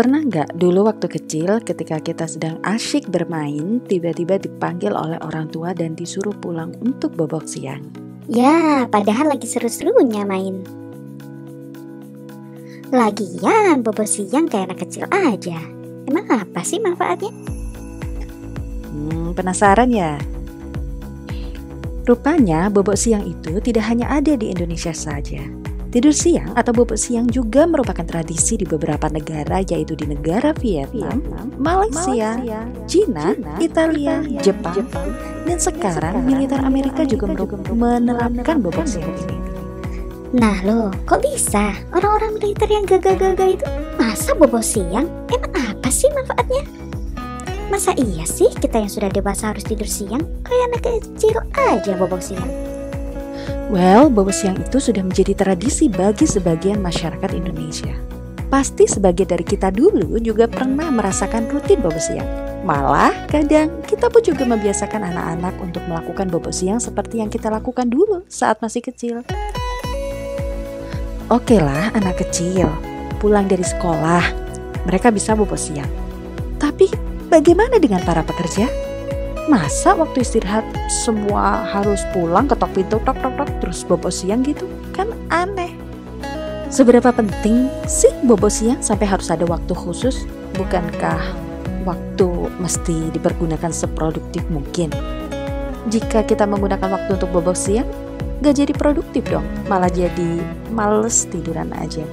Pernah nggak dulu waktu kecil ketika kita sedang asyik bermain, tiba-tiba dipanggil oleh orang tua dan disuruh pulang untuk bobok siang? Ya, padahal lagi seru-serunya main. Lagian bobok siang kayak anak kecil aja. Emang apa sih manfaatnya? Hmm, penasaran ya? Rupanya bobok siang itu tidak hanya ada di Indonesia saja. Tidur siang atau bobok siang juga merupakan tradisi di beberapa negara yaitu di negara Vietnam, Malaysia, China, Italia, Jepang, dan sekarang militer Amerika juga menerapkan bobok siang ini. Nah loh, kok bisa? Orang-orang militer yang gagah-gagah itu masa bobok siang? Emang apa sih manfaatnya? Masa iya sih kita yang sudah dewasa harus tidur siang? Kayak anak kecil aja bobok siang. Well, bobo siang itu sudah menjadi tradisi bagi sebagian masyarakat Indonesia. Pasti sebagian dari kita dulu juga pernah merasakan rutin bobo siang. Malah, kadang kita pun juga membiasakan anak-anak untuk melakukan bobo siang seperti yang kita lakukan dulu saat masih kecil. Oke lah, anak kecil pulang dari sekolah, mereka bisa bobo siang. Tapi bagaimana dengan para pekerja? Masa waktu istirahat semua harus pulang ketok pintu tok tok tok terus bobo siang gitu? Kan aneh. Seberapa penting sih bobo siang sampai harus ada waktu khusus? Bukankah waktu mesti dipergunakan seproduktif mungkin? Jika kita menggunakan waktu untuk bobo siang, gak jadi produktif dong, malah jadi males tiduran aja.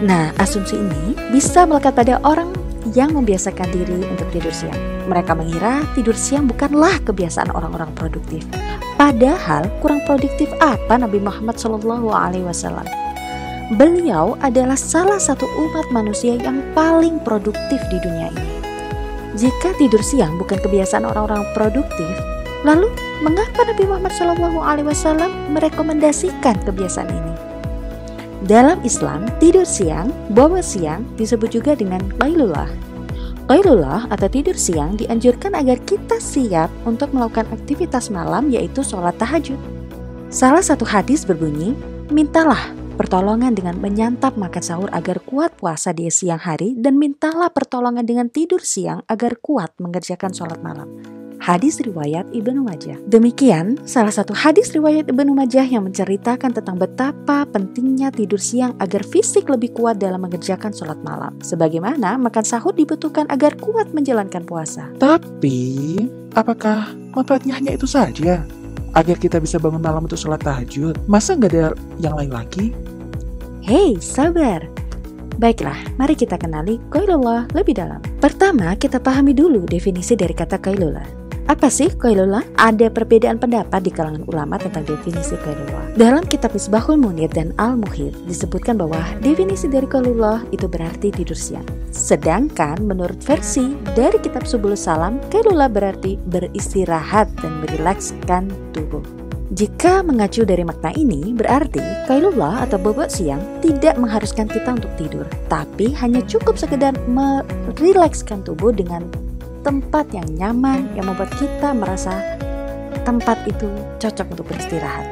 Nah, asumsi ini bisa melekat pada orang yang membiasakan diri untuk tidur siang. Mereka mengira tidur siang bukanlah kebiasaan orang-orang produktif. Padahal kurang produktif apa Nabi Muhammad Shallallahu Alaihi Wasallam? Beliau adalah salah satu umat manusia yang paling produktif di dunia ini. Jika tidur siang bukan kebiasaan orang-orang produktif, lalu mengapa Nabi Muhammad Shallallahu Alaihi Wasallam merekomendasikan kebiasaan ini? Dalam Islam, tidur siang, bawa siang disebut juga dengan qailullah. Qailullah atau tidur siang dianjurkan agar kita siap untuk melakukan aktivitas malam yaitu sholat tahajud. Salah satu hadis berbunyi, mintalah pertolongan dengan menyantap makan sahur agar kuat puasa di siang hari dan mintalah pertolongan dengan tidur siang agar kuat mengerjakan sholat malam hadis riwayat Ibnu Majah. Demikian salah satu hadis riwayat Ibnu Majah yang menceritakan tentang betapa pentingnya tidur siang agar fisik lebih kuat dalam mengerjakan sholat malam. Sebagaimana makan sahur dibutuhkan agar kuat menjalankan puasa. Tapi, apakah manfaatnya hanya itu saja? Agar kita bisa bangun malam untuk sholat tahajud, masa nggak ada yang lain lagi? Hei, sabar. Baiklah, mari kita kenali Qailullah lebih dalam. Pertama, kita pahami dulu definisi dari kata Qailullah. Apa sih qailullah? Ada perbedaan pendapat di kalangan ulama tentang definisi qailullah. Dalam kitab Misbahul Munir dan Al-Muhir disebutkan bahwa definisi dari qailullah itu berarti tidur siang. Sedangkan menurut versi dari kitab Subul Salam, qailullah berarti beristirahat dan merilekskan tubuh. Jika mengacu dari makna ini, berarti kailullah atau bobot siang tidak mengharuskan kita untuk tidur, tapi hanya cukup sekedar merilekskan tubuh dengan tempat yang nyaman yang membuat kita merasa tempat itu cocok untuk beristirahat.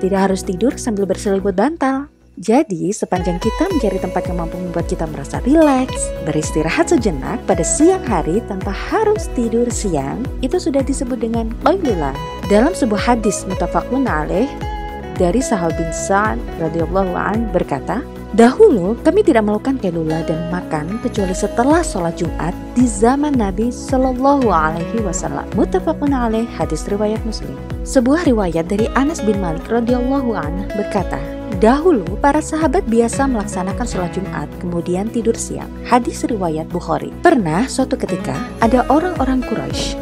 Tidak harus tidur sambil berselimut bantal. Jadi, sepanjang kita mencari tempat yang mampu membuat kita merasa rileks, beristirahat sejenak pada siang hari tanpa harus tidur siang, itu sudah disebut dengan qailullah. Dalam sebuah hadis mutafakun alaih dari Sahal bin Sa'ad radhiyallahu an berkata, Dahulu kami tidak melakukan kelula dan makan kecuali setelah sholat Jumat di zaman Nabi Shallallahu Alaihi Wasallam. Mutafakun alaih hadis riwayat Muslim. Sebuah riwayat dari Anas bin Malik radhiyallahu an berkata, Dahulu para sahabat biasa melaksanakan sholat Jumat kemudian tidur siang. Hadis riwayat Bukhari. Pernah suatu ketika ada orang-orang Quraisy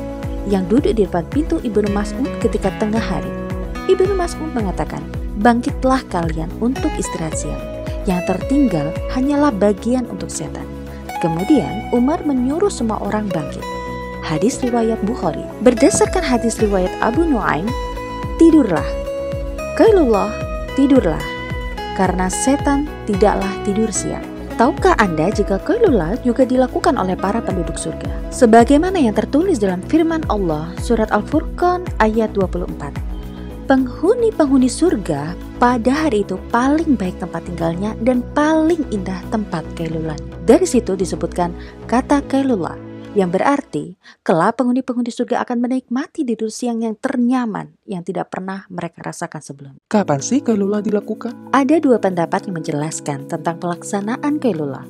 yang duduk di depan pintu Ibnu Mas'ud ketika tengah hari. Ibnu Mas'ud mengatakan, bangkitlah kalian untuk istirahat siang yang tertinggal hanyalah bagian untuk setan. Kemudian Umar menyuruh semua orang bangkit. Hadis riwayat Bukhari. Berdasarkan hadis riwayat Abu Nuaim, tidurlah. Kailullah, tidurlah. Karena setan tidaklah tidur siang. Tahukah Anda jika kailullah juga dilakukan oleh para penduduk surga? Sebagaimana yang tertulis dalam firman Allah surat Al-Furqan ayat 24. Penghuni-penghuni surga pada hari itu paling baik tempat tinggalnya dan paling indah tempat kailulahnya. Dari situ disebutkan kata kailulah yang berarti kelak penghuni-penghuni surga akan menikmati tidur siang yang ternyaman yang tidak pernah mereka rasakan sebelumnya. Kapan sih Kailulah dilakukan? Ada dua pendapat yang menjelaskan tentang pelaksanaan Kailulah.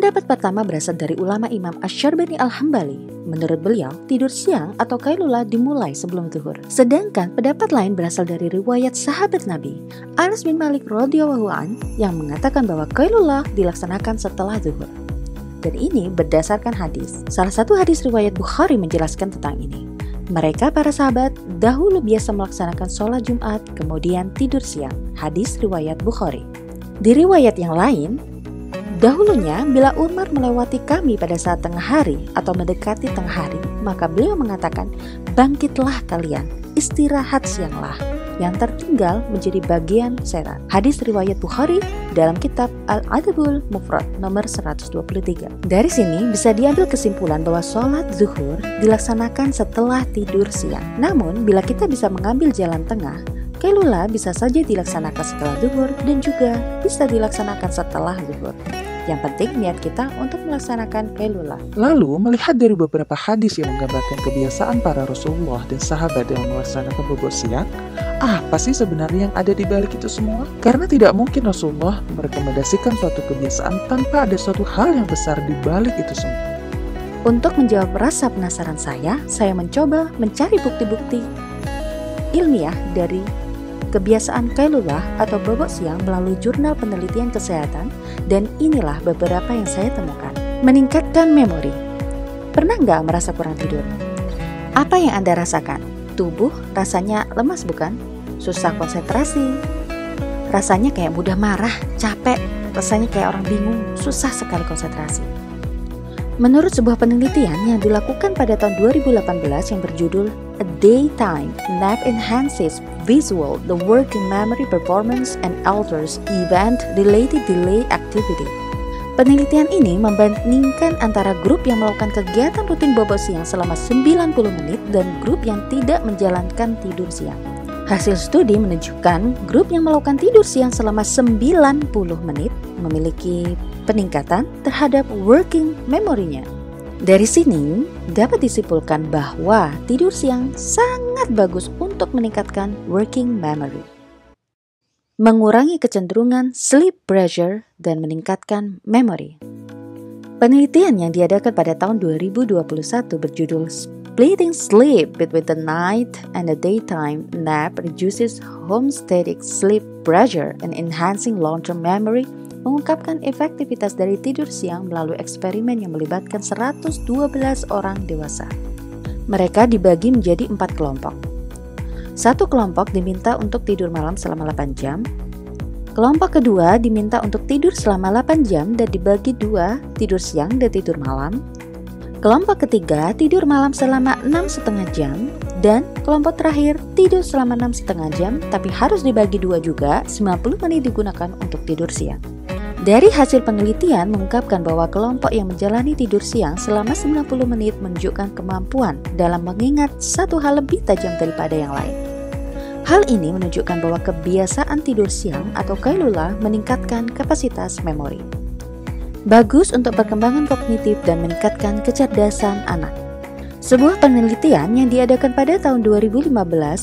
Pendapat pertama berasal dari ulama Imam Ash-Sharbani Al-Hambali. Menurut beliau, tidur siang atau Kailulah dimulai sebelum zuhur. Sedangkan pendapat lain berasal dari riwayat sahabat Nabi, Anas bin Malik radhiyallahu an yang mengatakan bahwa Kailulah dilaksanakan setelah zuhur. Dan ini berdasarkan hadis. Salah satu hadis riwayat Bukhari menjelaskan tentang ini. Mereka para sahabat dahulu biasa melaksanakan sholat Jumat kemudian tidur siang. Hadis riwayat Bukhari. Di riwayat yang lain, dahulunya bila Umar melewati kami pada saat tengah hari atau mendekati tengah hari, maka beliau mengatakan, bangkitlah kalian, istirahat sianglah yang tertinggal menjadi bagian serat. Hadis riwayat Bukhari dalam kitab Al-Adabul Mufrad nomor 123. Dari sini bisa diambil kesimpulan bahwa sholat zuhur dilaksanakan setelah tidur siang. Namun, bila kita bisa mengambil jalan tengah, Kelula bisa saja dilaksanakan setelah zuhur dan juga bisa dilaksanakan setelah zuhur. Yang penting niat kita untuk melaksanakan kelula. Lalu, melihat dari beberapa hadis yang menggambarkan kebiasaan para Rasulullah dan sahabat yang melaksanakan bobo siang, apa sih sebenarnya yang ada di balik itu semua? Karena tidak mungkin Rasulullah merekomendasikan suatu kebiasaan tanpa ada suatu hal yang besar di balik itu semua. Untuk menjawab rasa penasaran saya, saya mencoba mencari bukti-bukti ilmiah dari kebiasaan Kailullah atau bobok siang melalui jurnal penelitian kesehatan dan inilah beberapa yang saya temukan. Meningkatkan memori. Pernah nggak merasa kurang tidur? Apa yang Anda rasakan? Tubuh rasanya lemas bukan? Susah konsentrasi? Rasanya kayak mudah marah, capek, rasanya kayak orang bingung, susah sekali konsentrasi. Menurut sebuah penelitian yang dilakukan pada tahun 2018 yang berjudul A Daytime Nap Enhances Visual, the Working Memory Performance and Alters Event-Related Delay Activity. Penelitian ini membandingkan antara grup yang melakukan kegiatan rutin bobo siang selama 90 menit dan grup yang tidak menjalankan tidur siang. Hasil studi menunjukkan grup yang melakukan tidur siang selama 90 menit memiliki peningkatan terhadap working memorinya. Dari sini dapat disimpulkan bahwa tidur siang sangat bagus untuk meningkatkan working memory. Mengurangi kecenderungan sleep pressure dan meningkatkan memory. Penelitian yang diadakan pada tahun 2021 berjudul Splitting Sleep Between the Night and the Daytime Nap Reduces Homeostatic Sleep Pressure and Enhancing Long-Term Memory mengungkapkan efektivitas dari tidur siang melalui eksperimen yang melibatkan 112 orang dewasa. Mereka dibagi menjadi empat kelompok. Satu kelompok diminta untuk tidur malam selama 8 jam. Kelompok kedua diminta untuk tidur selama 8 jam dan dibagi dua, tidur siang dan tidur malam. Kelompok ketiga tidur malam selama 6,5 jam dan kelompok terakhir tidur selama 6,5 jam tapi harus dibagi dua juga 90 menit digunakan untuk tidur siang. Dari hasil penelitian mengungkapkan bahwa kelompok yang menjalani tidur siang selama 90 menit menunjukkan kemampuan dalam mengingat satu hal lebih tajam daripada yang lain. Hal ini menunjukkan bahwa kebiasaan tidur siang atau kailula meningkatkan kapasitas memori. Bagus untuk perkembangan kognitif dan meningkatkan kecerdasan anak. Sebuah penelitian yang diadakan pada tahun 2015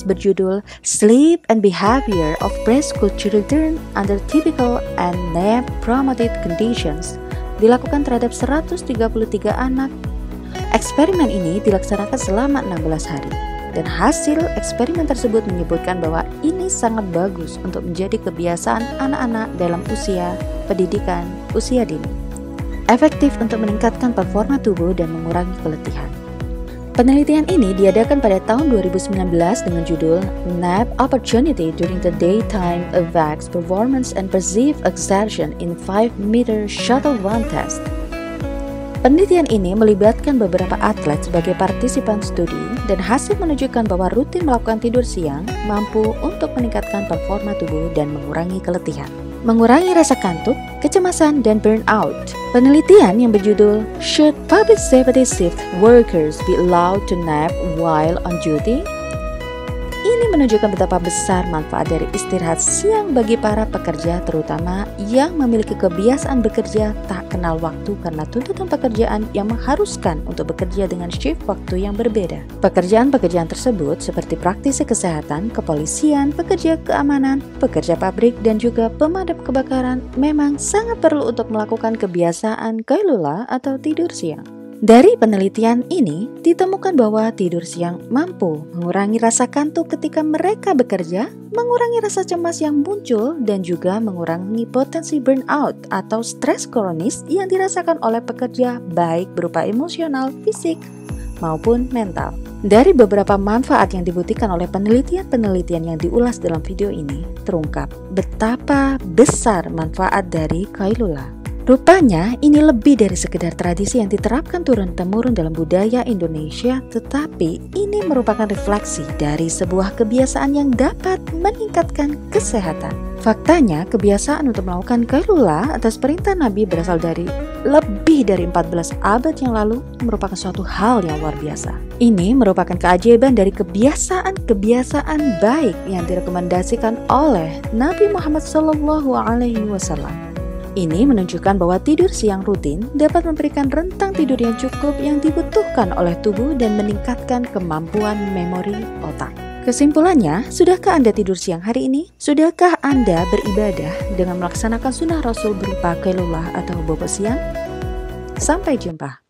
berjudul Sleep and Behavior of Preschool Children Under Typical and NAP Promoted Conditions dilakukan terhadap 133 anak. Eksperimen ini dilaksanakan selama 16 hari dan hasil eksperimen tersebut menyebutkan bahwa ini sangat bagus untuk menjadi kebiasaan anak-anak dalam usia pendidikan usia dini. Efektif untuk meningkatkan performa tubuh dan mengurangi keletihan. Penelitian ini diadakan pada tahun 2019 dengan judul Nap Opportunity During the Daytime Affects Performance and Perceived Exertion in 5 Meter Shuttle Run Test. Penelitian ini melibatkan beberapa atlet sebagai partisipan studi dan hasil menunjukkan bahwa rutin melakukan tidur siang mampu untuk meningkatkan performa tubuh dan mengurangi keletihan mengurangi rasa kantuk, kecemasan, dan burnout. Penelitian yang berjudul Should Public Safety Shift Workers Be Allowed to Nap While on Duty? Menunjukkan betapa besar manfaat dari istirahat siang bagi para pekerja terutama yang memiliki kebiasaan bekerja tak kenal waktu karena tuntutan pekerjaan yang mengharuskan untuk bekerja dengan shift waktu yang berbeda. Pekerjaan-pekerjaan tersebut seperti praktisi kesehatan, kepolisian, pekerja keamanan, pekerja pabrik, dan juga pemadam kebakaran memang sangat perlu untuk melakukan kebiasaan kailula atau tidur siang. Dari penelitian ini, ditemukan bahwa tidur siang mampu mengurangi rasa kantuk ketika mereka bekerja, mengurangi rasa cemas yang muncul, dan juga mengurangi potensi burnout atau stres kronis yang dirasakan oleh pekerja baik berupa emosional, fisik, maupun mental. Dari beberapa manfaat yang dibuktikan oleh penelitian-penelitian yang diulas dalam video ini, terungkap betapa besar manfaat dari kailula. Rupanya ini lebih dari sekedar tradisi yang diterapkan turun-temurun dalam budaya Indonesia, tetapi ini merupakan refleksi dari sebuah kebiasaan yang dapat meningkatkan kesehatan. Faktanya, kebiasaan untuk melakukan kailula atas perintah Nabi berasal dari lebih dari 14 abad yang lalu merupakan suatu hal yang luar biasa. Ini merupakan keajaiban dari kebiasaan-kebiasaan baik yang direkomendasikan oleh Nabi Muhammad SAW. Ini menunjukkan bahwa tidur siang rutin dapat memberikan rentang tidur yang cukup yang dibutuhkan oleh tubuh dan meningkatkan kemampuan memori otak. Kesimpulannya, sudahkah Anda tidur siang hari ini? Sudahkah Anda beribadah dengan melaksanakan sunnah Rasul berupa kelullah atau bobo siang? Sampai jumpa.